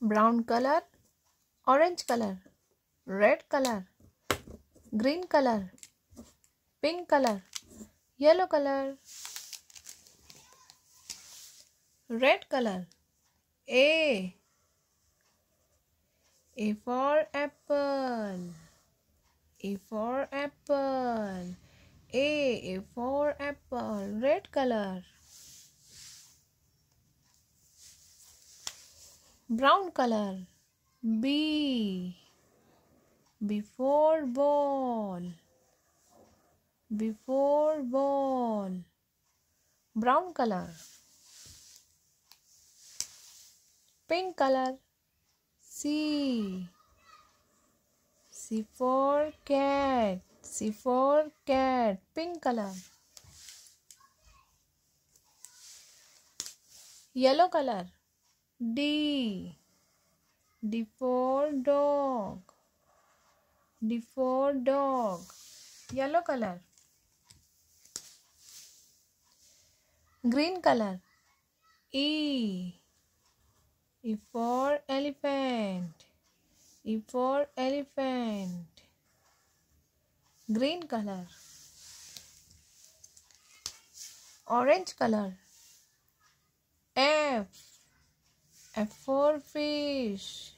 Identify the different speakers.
Speaker 1: brown color orange color red color green color pink color yellow color red color a a for apple a for apple a a for apple red color brown color. B. Before ball. Before ball. Brown color. Pink color. C. C for cat. C for cat. Pink color. Yellow color D. D for dog. D for dog. Yellow color. Green color. E. E for elephant. E for elephant. Green color. Orange color. F. F for fish.